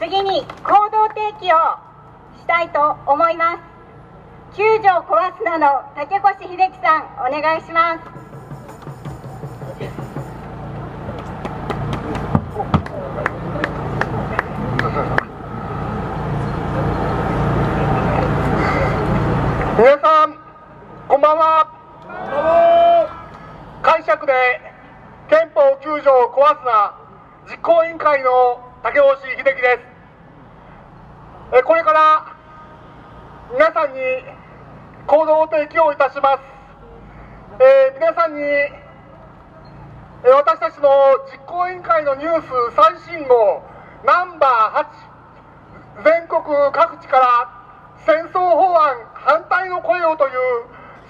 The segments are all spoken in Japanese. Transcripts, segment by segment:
次に行動提起をしたいと思います。救助を壊すなの竹越秀樹さんお願いします。皆さんこんばんは。解釈で憲法9条を壊すな実行委員会の竹押秀樹です。えこれから皆さんに行動を提起をいたします、えー皆さんにえ私たちの実行委員会のニュース最新号ナンバー8全国各地から戦争法案反対の声をという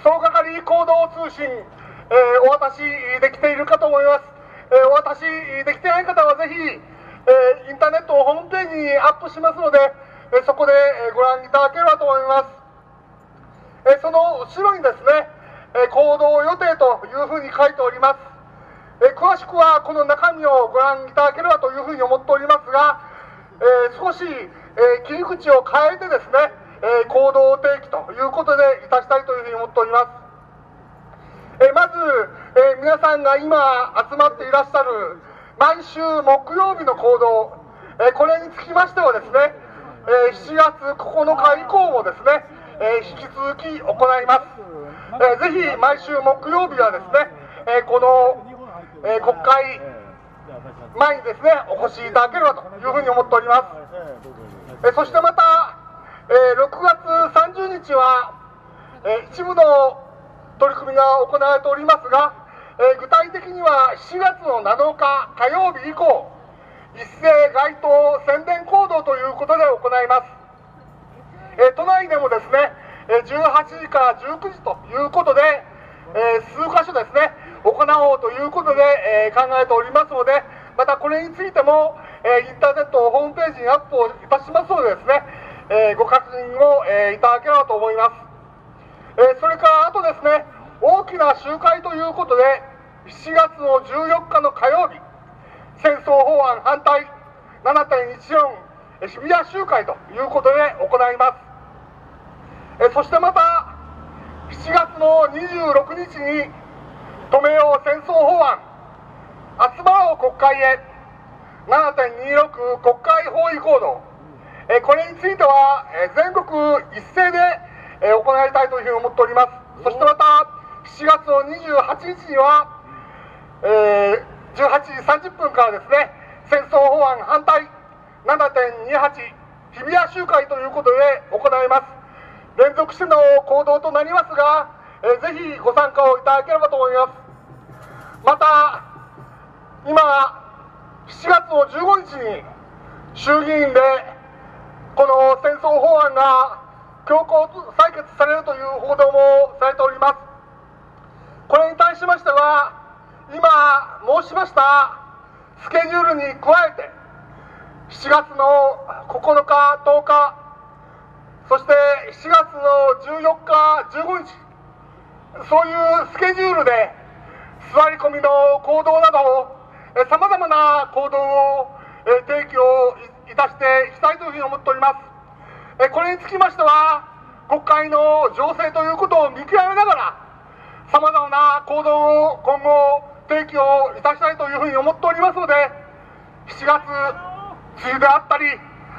総がかり行動通信、えーお渡しできているかと思います、えーお渡しできてない方はぜひ、えーインターネットをホームページにアップしますので、えそこでご覧いただければと思いますえその後ろにですね、え行動予定というふうに書いております。え詳しくはこの中身をご覧いただければというふうに思っておりますが、え少し、え切り口を変えてですね、え行動提起ということでいたしたいというふうに思っております。えまず、え皆さんが今集まっていらっしゃる毎週木曜日の行動、えこれにつきましてはですね、え7月9日以降もですね、え引き続き行います。えーぜひ毎週木曜日はですね、えこの、え国会前にですね、お越しいただければというふうに思っております。えそしてまた、え6月30日は、え一部の取り組みが行われておりますが、え具体的には7月の7日火曜日以降、一斉街頭宣伝行動ということで行います。え都内でもですね、え18時から19時ということで、えー数箇所ですね、行おうということで、えー考えておりますので、またこれについても、えーインターネットホームページにアップをいたしますのでですね、えーご確認を、えーいただければと思います。えーそれからあとですね、大きな集会ということで、7月の14日の火曜日、戦争法案反対7.14えー渋谷集会ということで行います。えそしてまた、7月の26日に止めよう戦争法案、集まろう国会へ7.26国会包囲行動、えこれについては、え全国一斉で、え行いたいというふうに思っております。そしてまた、7月の28日には、えー18時30分からですね、戦争法案反対7.28日比谷集会ということで行います。連続しての行動となりますが、えーぜひご参加をいただければと思います。また、今、7月の15日に衆議院でこの戦争法案が強行採決されるという報道もされております。これに対しましては、今申しましたスケジュールに加えて、7月の9日、10日、そして7月の14日、15日、そういうスケジュールで座り込みの行動など、さまざまな行動をえ提供いいたしていきたいというふうに思っております。えこれにつきましては、国会の情勢ということを見極めながら、さまざまな行動を今後、提供いたしたいというふうに思っておりますので、7月、梅雨であったり、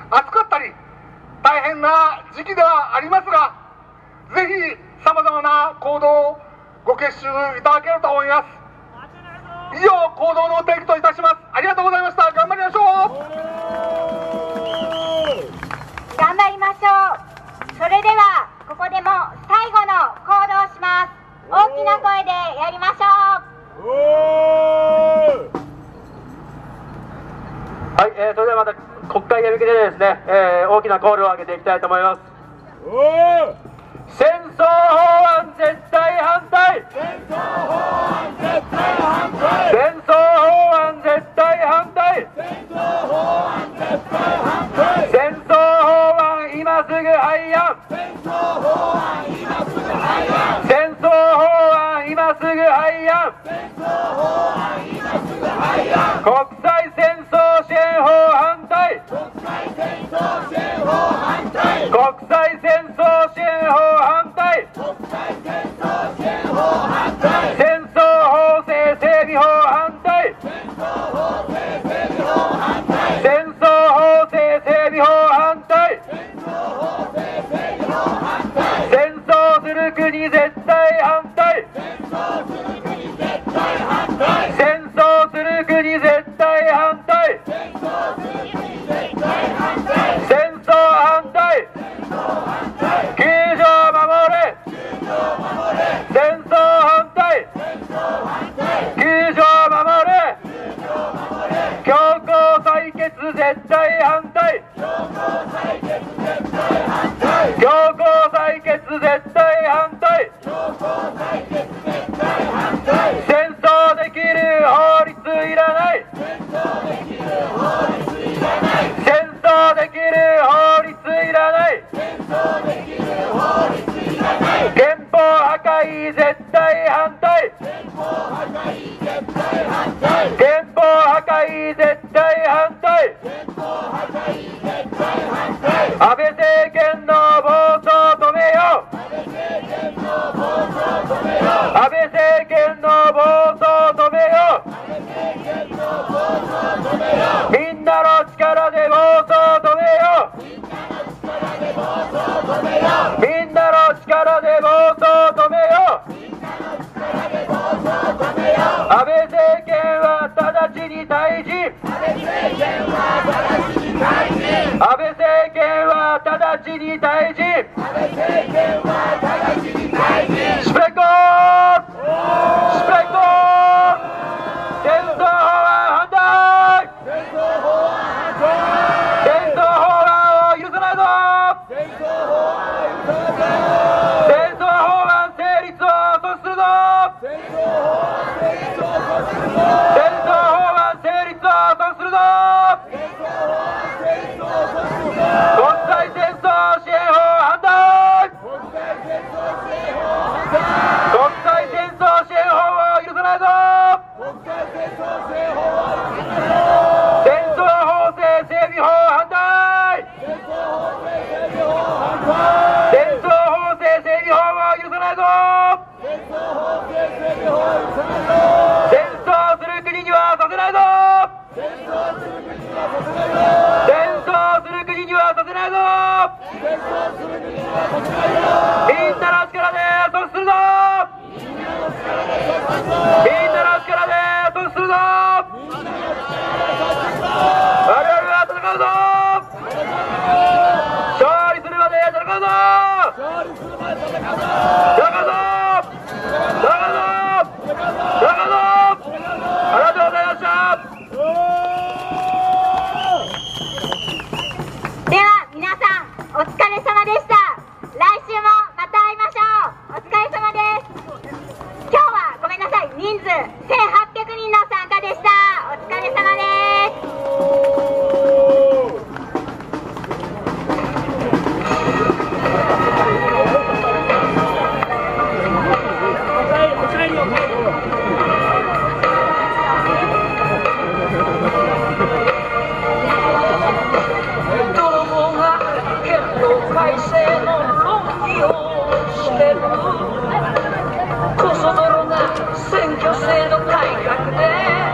暑かったり、大変な時期ではありますが、ぜひさまざまな行動をご結集いただければと思います。以上、行動の提起といたします。ありがとうございました。頑張りましょう。頑張りましょうそれではここでも最後の行動をします大きな声でやりましょうはい、えー、それではまた国会へ向けてですね、えー、大きなコールを上げていきたいと思います。戦争法案絶対反対。戦争法案絶対反対国際戦争支援法反対。絶対反こそ泥が選挙制度改革で。